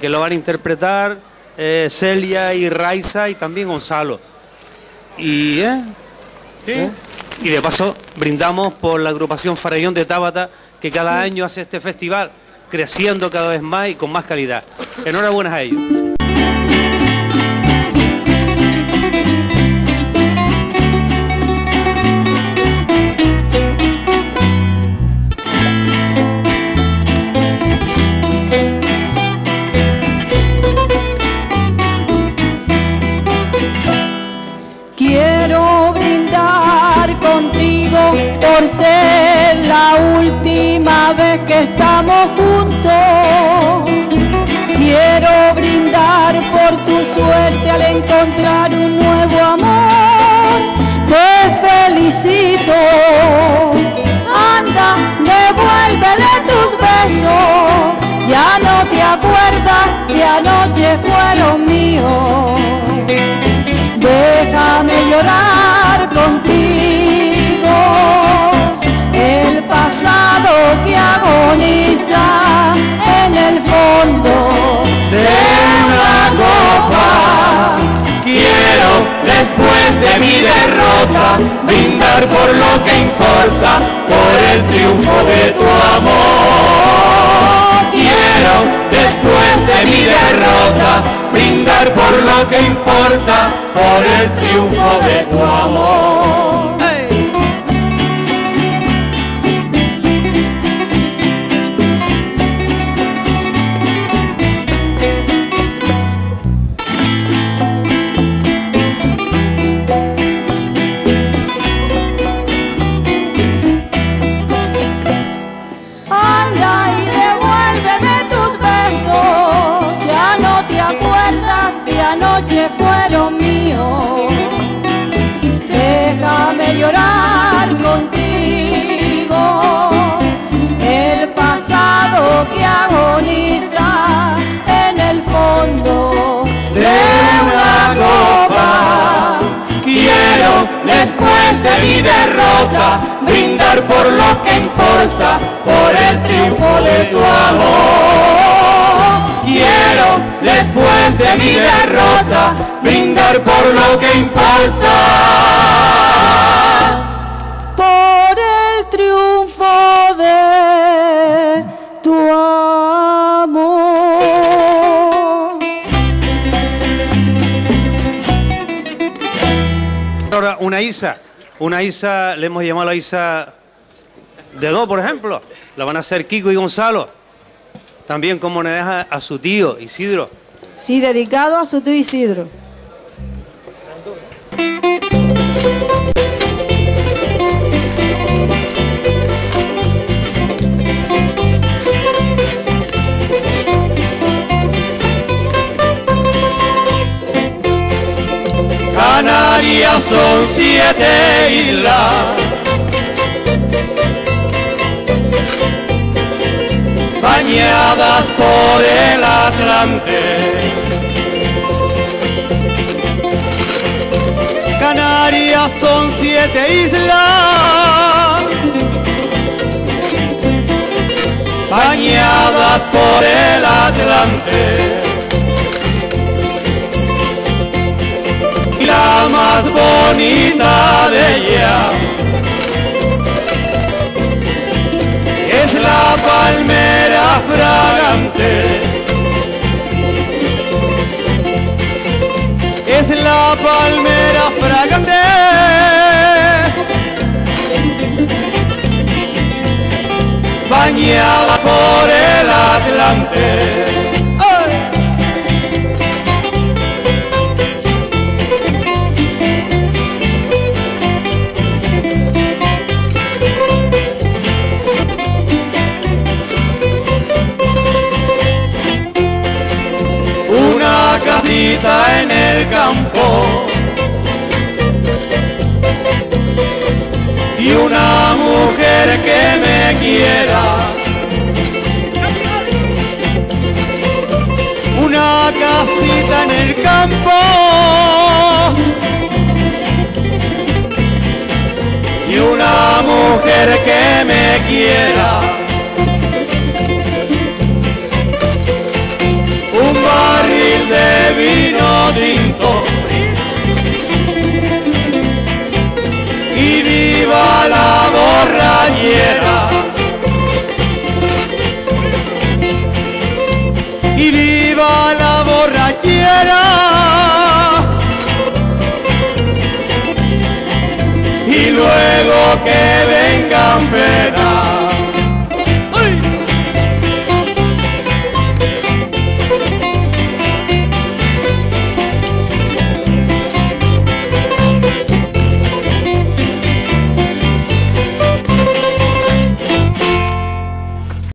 Que lo van a interpretar eh, Celia y Raiza y también Gonzalo. Y, ¿eh? ¿Sí? y de paso brindamos por la agrupación Farallón de Tábata que cada año hace este festival creciendo cada vez más y con más calidad. Enhorabuena a ellos. Estamos juntos. Quiero brindar por tu suerte al encontrar un nuevo amor. Te felicito. Anda, devuélvele tus besos. Ya no te acuerdas que anoche fueron de mi derrota, brindar por lo que importa, por el triunfo de tu amor. Quiero, después de mi derrota, brindar por lo que importa, por el triunfo de tu amor. Brindar por lo que importa, por el triunfo de tu amor. Quiero, después de mi derrota, brindar por lo que importa. por el triunfo de tu amor. Ahora, una Isa, una Isa, le hemos llamado a la Isa de dos, por ejemplo. La van a hacer Kiko y Gonzalo. También como le deja a su tío Isidro. Sí, dedicado a su tío Isidro. Canarias son siete islas. Bañadas por el Atlante. Canarias son siete islas. Bañadas por el Atlante. Es la palmera campo y una mujer que me quiera. Una casita en el campo Y viva la borrañera. Y viva la borrachera. Y luego que vengan penas.